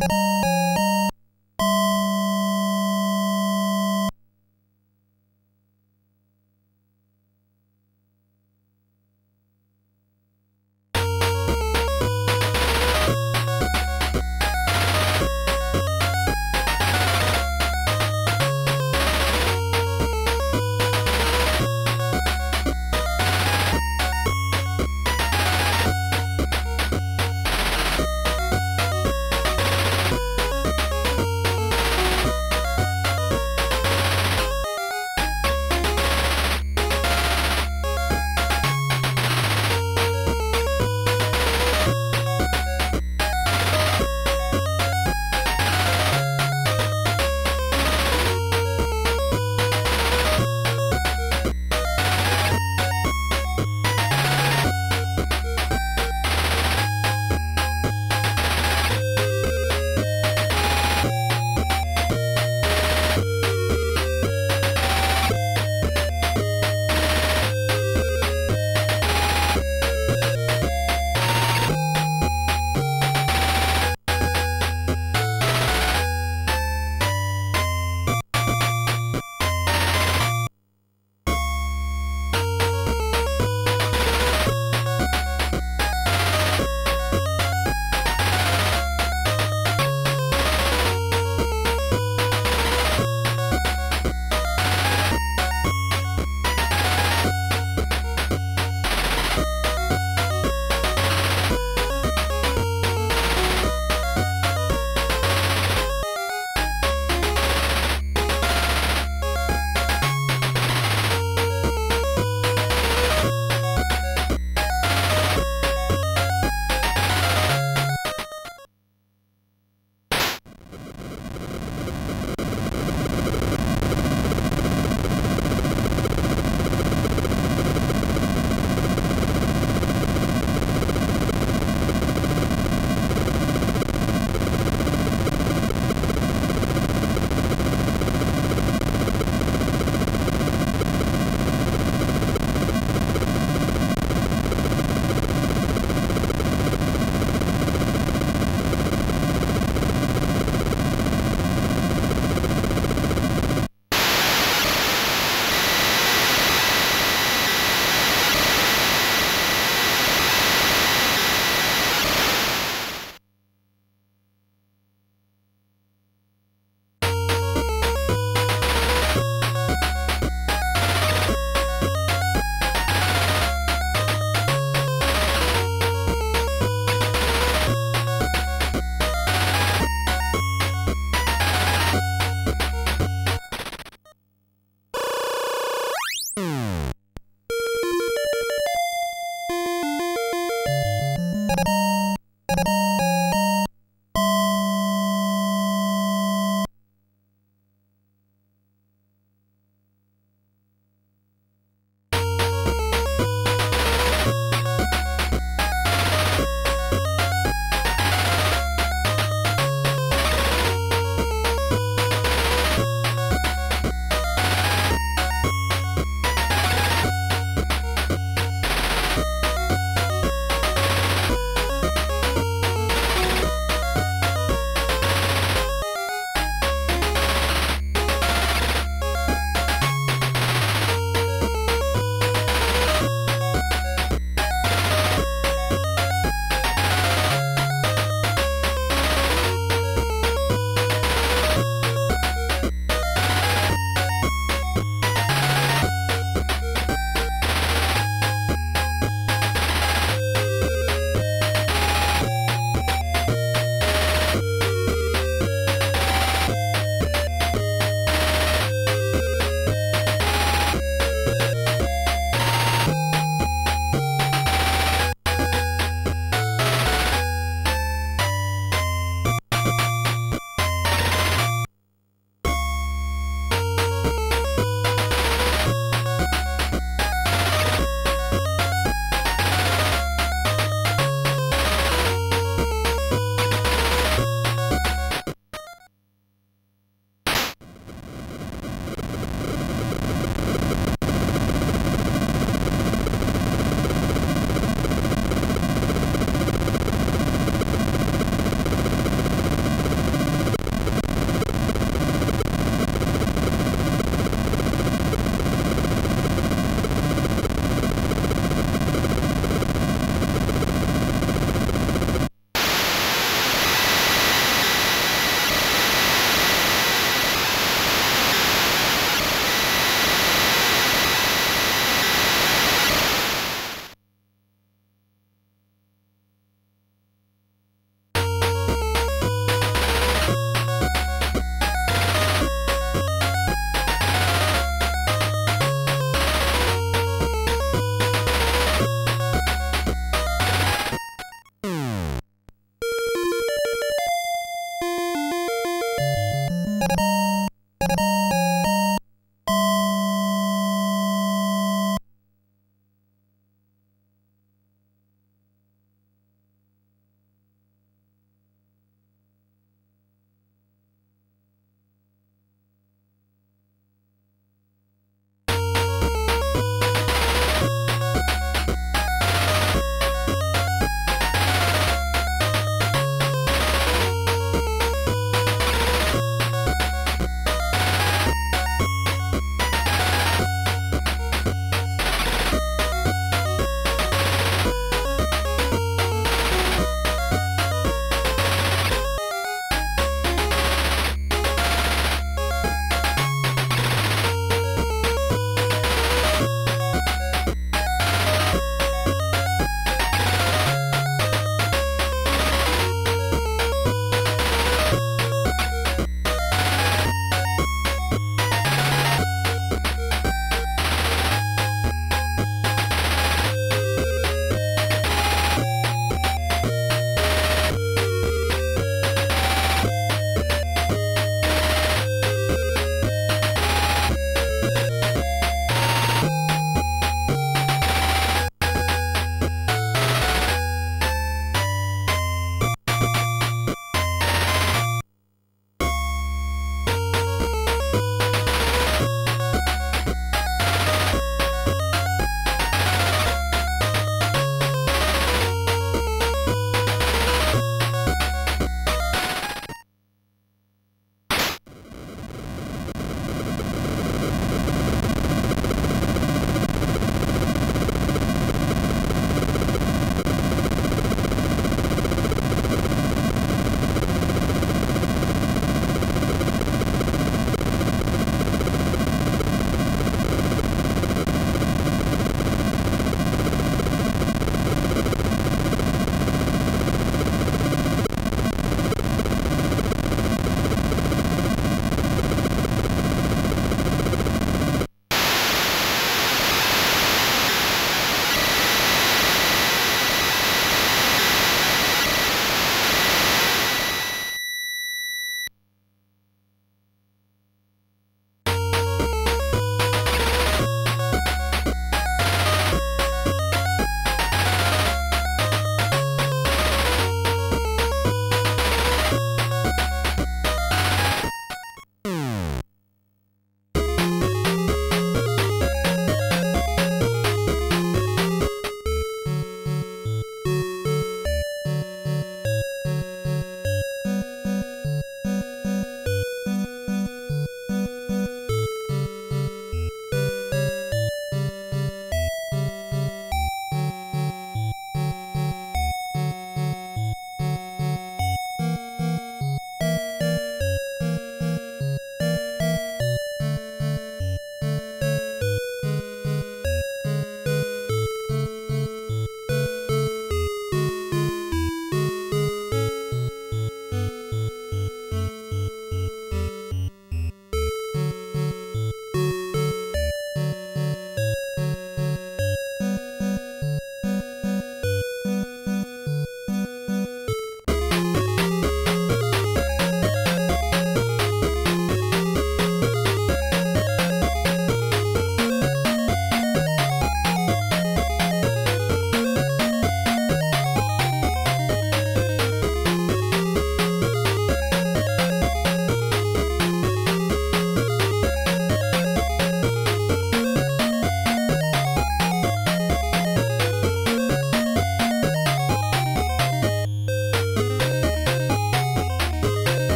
you